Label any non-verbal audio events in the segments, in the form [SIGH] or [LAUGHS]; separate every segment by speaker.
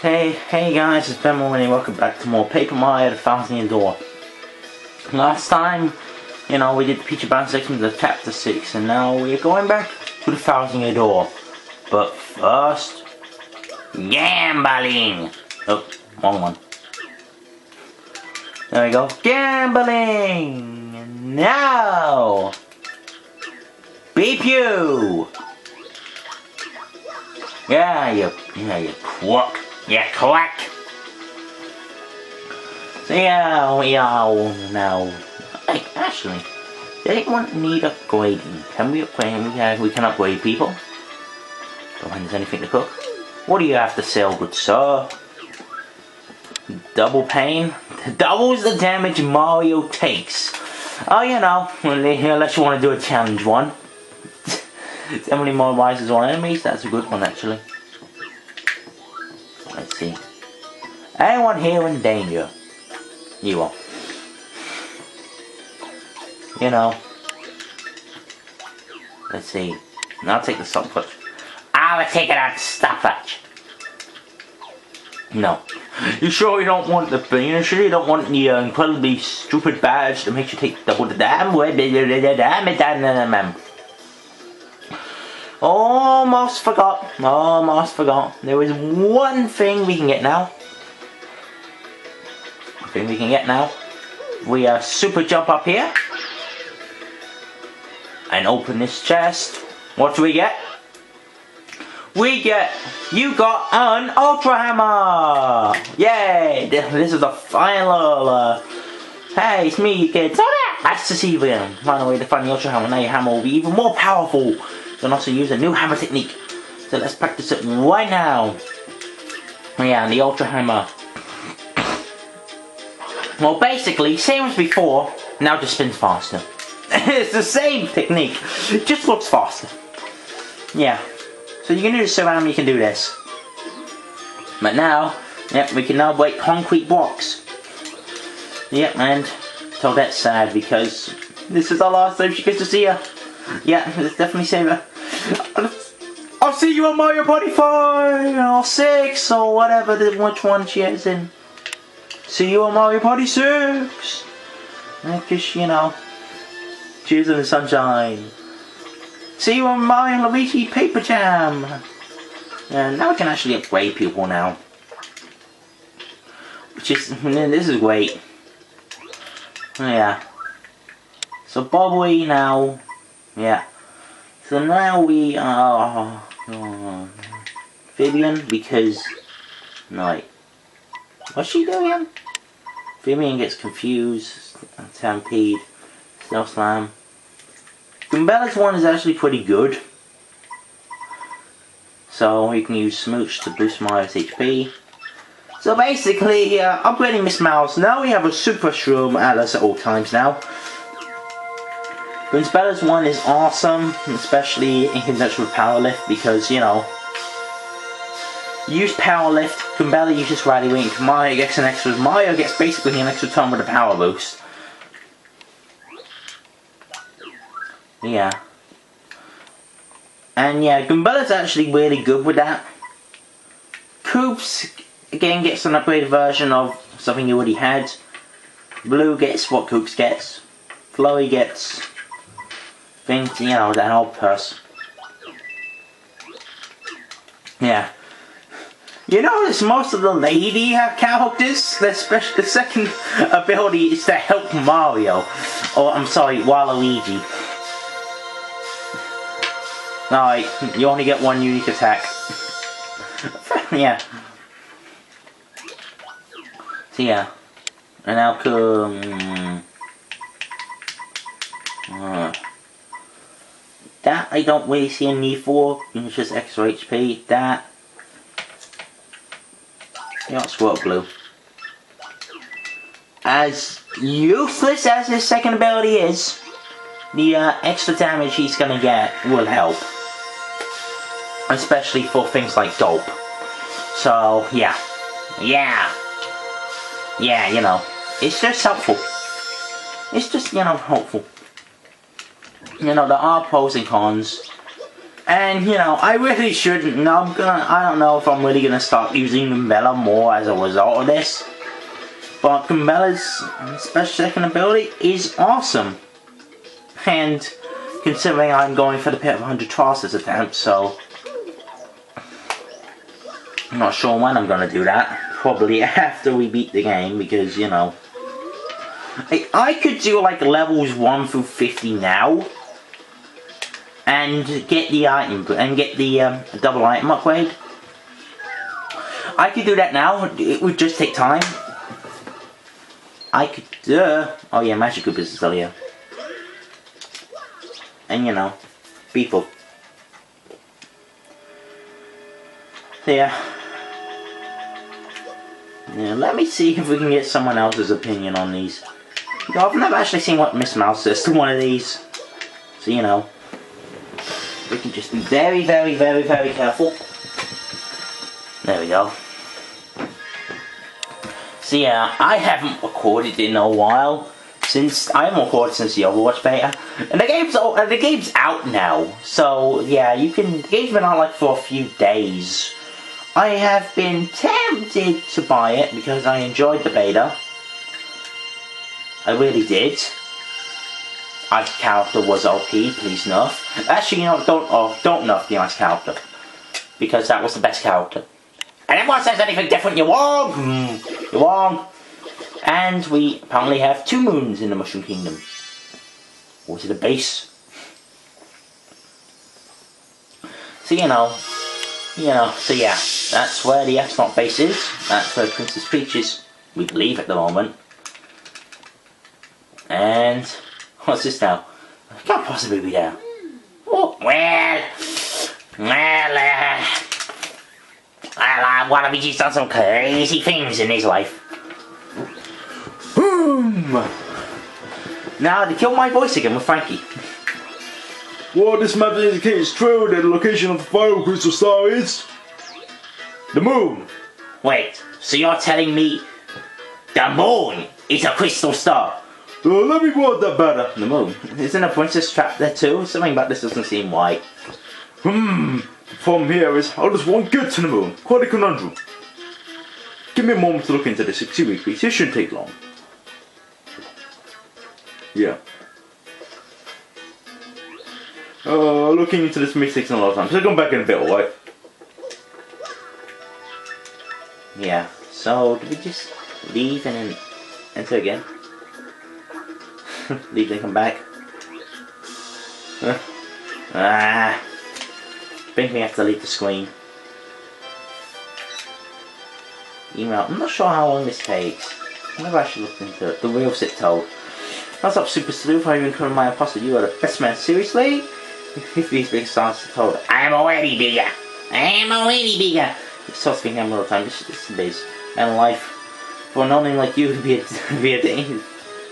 Speaker 1: Hey, hey guys, it's Ben and welcome back to more Paper Mario The Thousand Door. Last time, you know, we did the Peach Bounce section of chapter 6 and now we're going back to the Thousand Year Door. But first, gambling! Oh, wrong one. There we go. Gambling! Now! Beep you! Yeah, you, yeah, you quack. Yeah, quack. So yeah, we are now. Like, actually, does anyone need upgrading? Can we upgrade? We can, we can upgrade people. But when there's anything to cook, what do you have to sell, good sir? Double pain [LAUGHS] doubles the damage Mario takes. Oh, you know, unless you want to do a challenge one. [LAUGHS] How many more rises on enemies? That's a good one, actually. Anyone here in danger? You are. You know. Let's see. I'll take the stopwatch. I'll take it out stopwatch. No. You sure you don't want the you sure you don't want the uh, incredibly stupid badge that makes you take double the damage? Almost forgot. Almost forgot. There is one thing we can get now. Thing we can get now. We uh, super jump up here. And open this chest. What do we get? We get, you got an Ultra Hammer! Yay! This is the final, uh, hey, it's me, kids. That's the Cecilia. Finally, to find the Ultra Hammer. Now your hammer will be even more powerful. Can also use a new hammer technique. So let's practice it right now. Yeah, and the Ultra Hammer. Well, basically, same as before, now just spins faster. [LAUGHS] it's the same technique, it just looks faster. Yeah, so you can do this so around, you can do this. But now, yep, we can now break concrete blocks. Yep, and so that's sad because this is the last time she gets to see her. Yeah, [LAUGHS] let's definitely save her. [LAUGHS] I'll see you on Mario Party 5 or 6 or whatever, the which one she is in. See you on Mario Party 6! Because, you know, cheers in the sunshine. See you on Mario Luigi Paper Jam! And now we can actually upgrade people now. Which is, [LAUGHS] this is great. Yeah. So Bobbery now, yeah. So now we are uh, Vivian because like what's she doing? Vivian gets confused, stampede, Snow Slam. Goombella's one is actually pretty good. So you can use Smooch to boost Mario's HP. So basically, uh, upgrading Ms. Mowz. Now we have a Super Shroom Alice at all times now. Goombella's one is awesome, especially in conjunction with Power Lift because, you know, use Power Lift, Goombella uses Rally Wink, Mario gets an extra, Mario gets basically an extra turn with a Power Boost. Yeah. And yeah, Goombella's actually really good with that. Koops, again, gets an upgraded version of something you already had. Blue gets what Koops gets. Flurry gets you know, that us. Yeah. You notice most of the lady have characters, the, special, the second [LAUGHS] ability is to help Mario. Or, I'm sorry, Waluigi. Alright, you only get one unique attack. [LAUGHS] yeah. So yeah. And now come... Uh, that I don't really see a need for. It's just extra HP. That. Yeah, Squirt Blue. As useless as his second ability is, the uh, extra damage he's gonna get will help. Especially for things like Dope. So, yeah. Yeah. Yeah, you know. It's just helpful. It's just, you know, helpful you know, there are pros and cons. And you know, I really shouldn't. I'm gonna. I don't know if I'm really gonna start using Goombella more as a result of this. But Goombella's special second ability is awesome. And considering I'm going for the pit of 100 trials this attempt, so I'm not sure when I'm gonna do that. Probably [LAUGHS] after we beat the game because you know I, I could do like levels 1 through 50 now and get the item and get the um, double item upgrade. I could do that now. It would just take time. I could. Uh, oh yeah, Magic Group is still here. And you know, people. Yeah. Yeah, let me see if we can get someone else's opinion on these. I've never actually seen what Ms. Mowz says to one of these. So, you know. We can just be very, very, very, very careful. There we go. So yeah, I haven't recorded in a while. Since I haven't recorded since the Overwatch beta, and the game's the game's out now. So yeah, you can. The game's been out like for a few days. I have been tempted to buy it because I enjoyed the beta. I really did. Character was OP, please nerf. Actually, you know, don't oh, don't nerf the ice character. Because that was the best character. And everyone says anything different, you're wrong! Mm, you're wrong! And we apparently have two moons in the Mushroom Kingdom. Or is it a base? So, you know, you know, so yeah, that's where the astronaut base is. That's where Princess Peach is, we believe at the moment. And what's this now? It can't possibly be there. Oh, well, well, uh, well, uh, Waluigi's done some crazy things in his life. Boom! Now they killed my voice again with Frankie.
Speaker 2: Well, this map indicates true that the location of the final crystal star is the moon.
Speaker 1: Wait, so you're telling me the moon is a crystal star?
Speaker 2: Uh, let me word that better.
Speaker 1: The moon. Isn't a princess trapped there too? Something about this doesn't seem right.
Speaker 2: Hmm. From here is how does one get to the moon? Quite a conundrum. Give me a moment to look into this. Excuse me, please. It shouldn't take long. Yeah. Uh, looking into this may take a lot of time. So come back in a bit, alright?
Speaker 1: Yeah. So, do we just leave and then enter again? [LAUGHS] leave and come back? Huh? Ah. I think we have to leave the screen. Email. I'm not sure how long this takes. Maybe I should look into it. The real sit told. What's up, Super Sleuth? How are you including my apostle? You are the best man. Seriously? [LAUGHS] If these big stars told, I am already bigger. I am already bigger. It's tough speaking all the time. This, this is. And life. For name like you to be a, [LAUGHS] be a.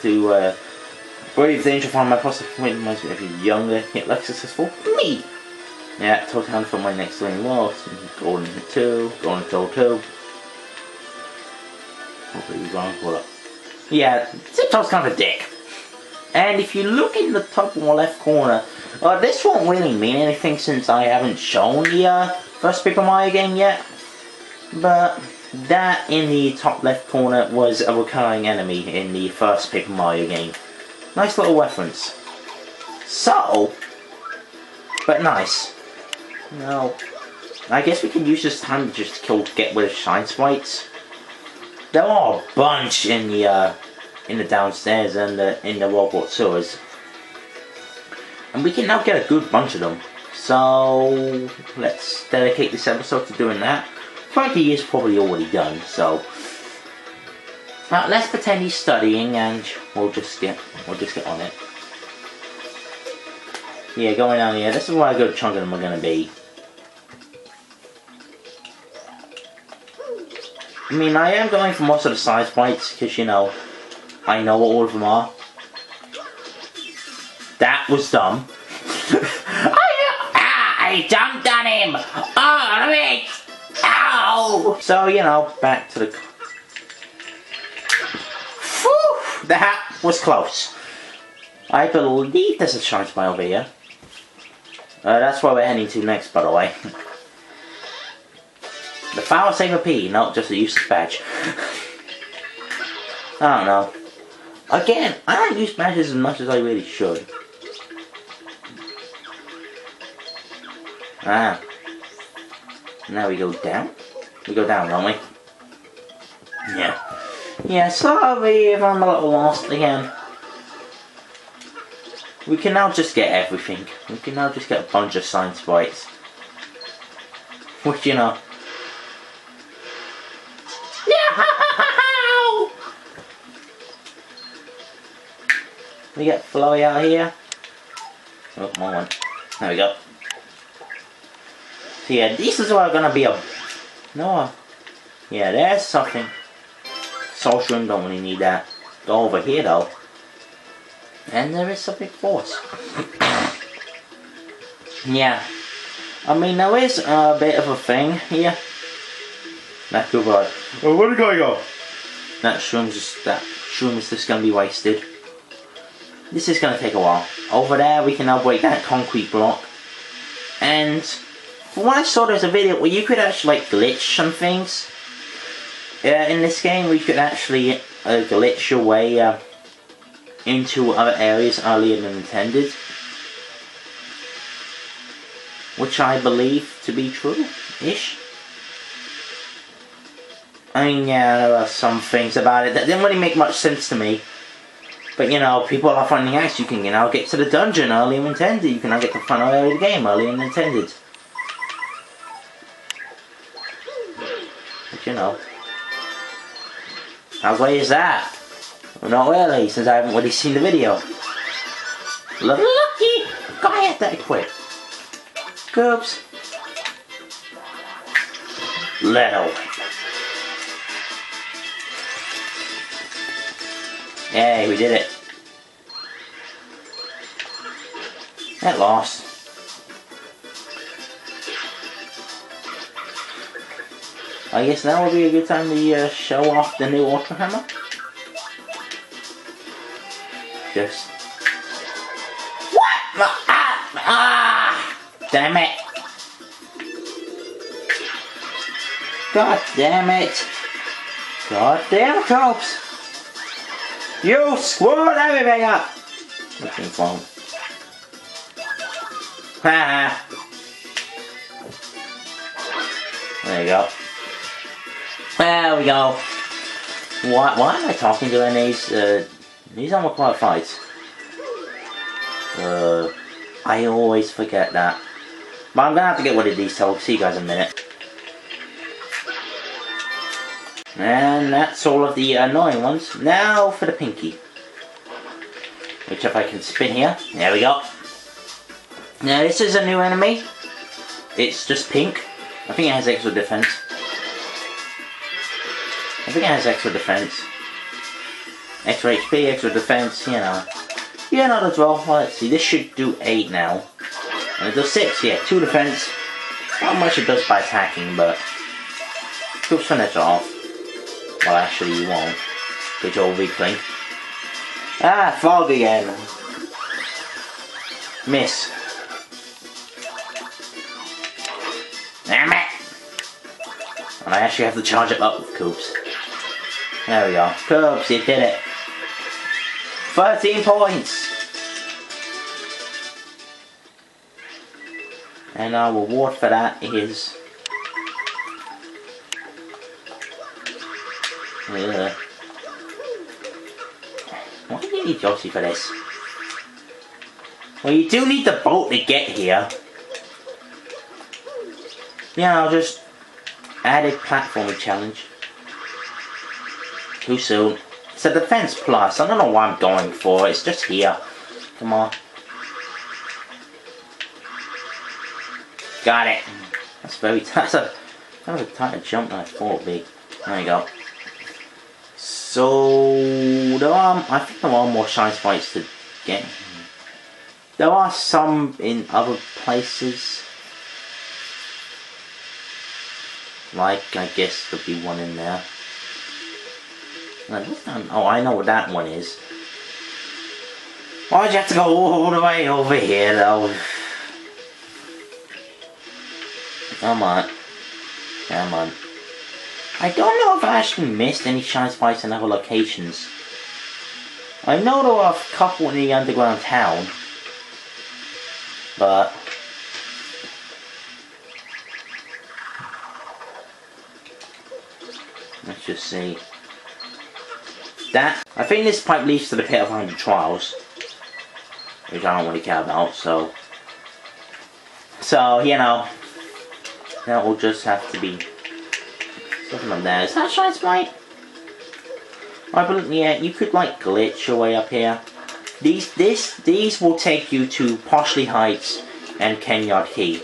Speaker 1: To, uh, brave danger from my apostle. Wait, reminds me of you younger, yet less successful. Me! Yeah, total for my next lane lost. Golden 2, Golden Toll 2. Hopefully we're going for it. Yeah, Tiptoe's kind of a dick. And if you look in the top left corner, uh, this won't really mean anything since I haven't shown the uh, first Paper Mario game yet. But that in the top left corner was a recurring enemy in the first Paper Mario game. Nice little reference. Subtle, but nice. Now, I guess we can use this time to just kill, get rid of Shine Sprites. There are a bunch in the uh, in the downstairs and the, in the Rogueport sewers. And we can now get a good bunch of them. So let's dedicate this episode to doing that. Frankie is probably already done, so now let's pretend he's studying and we'll just get we'll just get on it. Yeah, going down here. This is where a good chunk of them are gonna be. I mean, I am going for most of the shine sprites because you know I know what all of them are. That was dumb. [LAUGHS] I, ah, I jumped on him! Oh! Ow! So, you know, back to the... that was close. I believe there's a shine sprite over here. Uh, that's where we're heading to next, by the way. [LAUGHS] the Flower Saver P, not just a useless badge. [LAUGHS] I don't know. Again, I don't use badges as much as I really should. Ah. Now we go down. We go down, don't we? Yeah. Yeah, sorry if I'm a little lost again. We can now just get everything. We can now just get a bunch of shine sprites. Which, you know. [LAUGHS] We get Flurry out here. Oh, more one. There we go. So yeah, this is are gonna be a... No. Yeah, there's something. Social don't really need that. Go over here though. And there is something force. [COUGHS] yeah. I mean, there is a bit of a thing here. That could right.
Speaker 2: Oh, where did guy go?
Speaker 1: That shroom's just, that shroom is just gonna be wasted. This is gonna take a while. Over there, we can now break that concrete block. And from what I saw, there's a video where you could actually like glitch some things. Uh, in this game, we could actually uh, glitch your way uh, into other areas earlier than intended. Which I believe to be true-ish. I mean, yeah, there are some things about it that didn't really make much sense to me. But, you know, people are finding out you can, you know, get to the dungeon earlier than intended. You can now get the final area of the game earlier than intended. But, you know. How great is that? Well, not really, since I haven't really seen the video. Lucky! Got had that quick. Goops. Little. Yay, we did it. At last. I guess now would be a good time to uh, show off the new Ultra Hammer. Just. What? Ah! Ah! Damn it! God damn it! God damn tropes! You screwed everything up! Looking phone. Ha There you go. There we go. Why, why am I talking during these, uh, these my fights? Uh, I always forget that. But I'm gonna have to get rid of these, so I'll see you guys in a minute. And that's all of the annoying ones. Now for the pinky. Which if I can spin here, there we go. Now this is a new enemy. It's just pink. I think it has extra defense. Think it has extra defense. Extra HP, extra defense, you know. Yeah, not as well. well. Let's see, this should do 8 now. And it does 6, yeah, 2 defense. Not much it does by attacking, but... Oops, finish off. Well, actually, you won't. Good old weakling. Ah, fog again. Miss. Damn it! And I actually have to charge it up with Koops. There we go. Koops, you did it. 13 points! And our reward for that is Ugh. Why do you need Josie for this? Well, you do need the boat to get here. Yeah, I'll just add a platforming challenge. Too soon. It's a defense plus. I don't know what I'm going for. It's just here. Come on. Got it. That's very [LAUGHS] That's a that was a tighter jump than I thought it'd be. There you go. So there are, I think there are more shine sprites to get. There are some in other places. Like, I guess there'll be one in there. Oh, I know what that one is. Why'd you have to go all the way over here, though? Come on. Come on. I don't know if I actually missed any Shine Sprites in other locations. I know there are a couple in the underground town. But... Let's just see. That, I think this pipe leads to the pit of 100 trials. Which I don't really care about, so... So, you know, that will just have to be something like that. Is that Shine Sprite? I believe, yeah, you could like glitch your way up here. These, this, these will take you to Poshley Heights and Kenyard Key.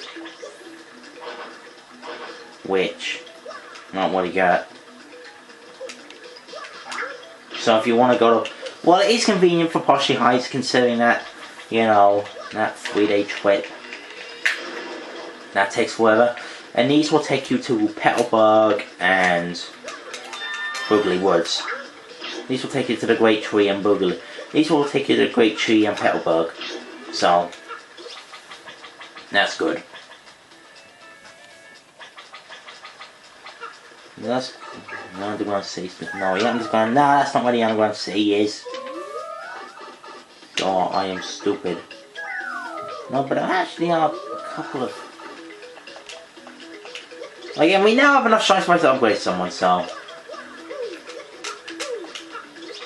Speaker 1: Which, not what you got. So if you want to go to, well it is convenient for Poshley Heights considering that, you know, that three day trip. That takes forever. And these will take you to Petalburg and Boggly Woods. These will take you to the Great Tree and Boggly. These will take you to the Great Tree and Petalburg. So, that's good. That's the underground sea. No, the underground. No, that's not where the underground sea is. Oh, I am stupid. No, but I actually have a couple of Again, we now have enough shine sprites to upgrade someone, so...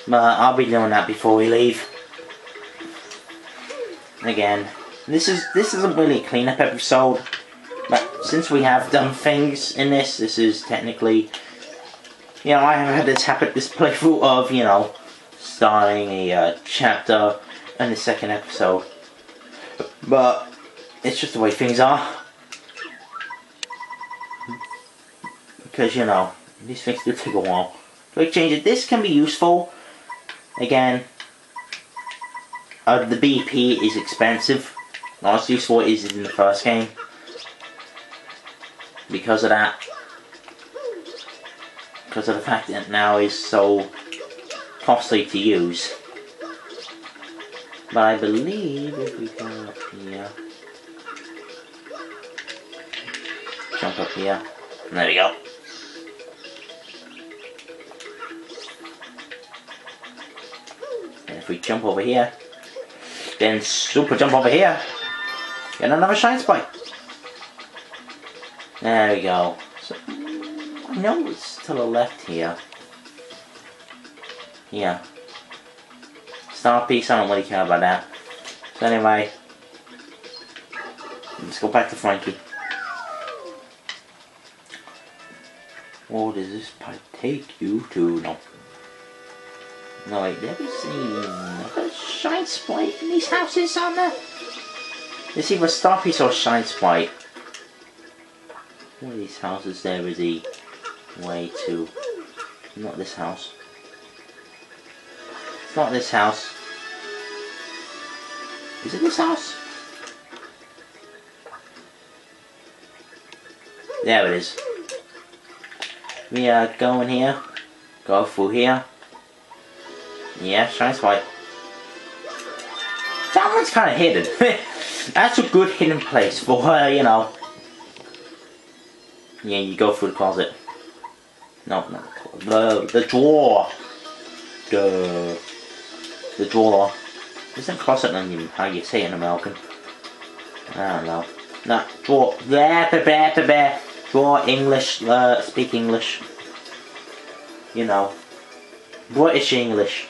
Speaker 1: But I'll be doing that before we leave. Again, this is this isn't really a cleanup episode, but since we have done things in this, this is technically, you know, I have had this happen, this playthrough of, you know, starting a uh, chapter in the second episode. But it's just the way things are. because you know these things do take a while. Quick change it. This can be useful. Again, uh, the BP is expensive. Not as useful as in the first game. Because of that. Because of the fact that now is so costly to use. But I believe if we go up here. Jump up here. There we go. And if we jump over here, then super jump over here, get another shine sprite. There we go. So, I know it's to the left here. Yeah. Star piece, I don't really care about that. So anyway, let's go back to Frankie. Where does this pipe take you to? No. No, wait, see. a shine sprite in these houses on there. It's either Starpiece or shine sprite. One of these houses there is the way to. Not this house. It's not this house. Is it this house? There it is. We are going here. Go through here. Yeah, shine sprite. That one's kind of hidden. [LAUGHS] That's a good hidden place for, uh, you know. Yeah, you go through the closet. No, no, the the drawer. The the drawer. Isn't closet in how you say in American? I don't know. No, drawer. There, there, there, there. Draw English. Uh, speak English. You know, British English.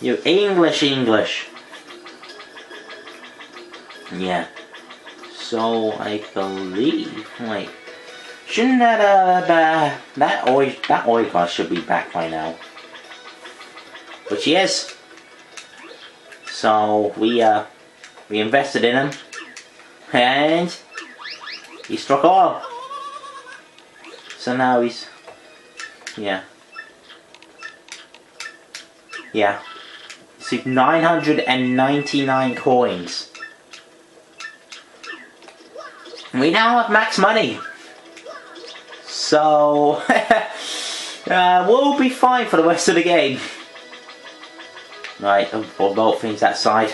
Speaker 1: You English English. Yeah. So I believe like shouldn't that uh that oil that oil glass should be back by now. But she is. So we uh we invested in him and he struck oil. So now he's yeah. Yeah. See, 999 coins. We now have max money. So, [LAUGHS] uh, we'll be fine for the rest of the game. Right, I'll both things that side.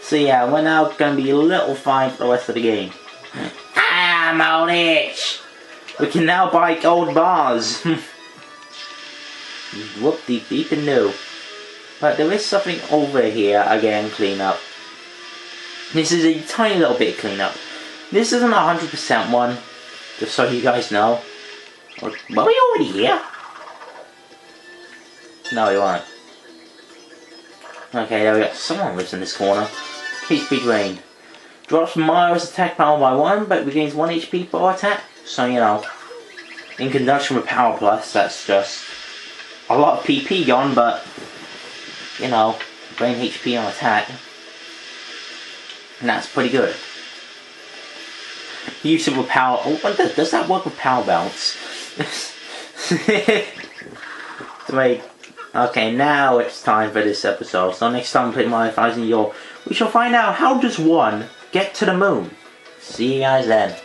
Speaker 1: So yeah, we're now going to be a little fine for the rest of the game. I'm on itch. We can now buy gold bars. [LAUGHS] Whoop de beep and no. But there is something over here again, clean up. This is a tiny little bit of cleanup. This isn't a hundred percent one, just so you guys know. Were we already here? No, we weren't. Okay, there we go. Someone lives in this corner. Keep speed drained. Drops Mario's attack power by one, but regains one HP per attack. So you know, in conjunction with Power Plus, that's just a lot of PP gone, but you know, gain HP on attack. And that's pretty good. Use it with power. Oh, does, that work with power bounce? [LAUGHS] Wait. Okay, now it's time for this episode. So next time, play my thousand year, we shall find out how does one get to the moon. See you guys then.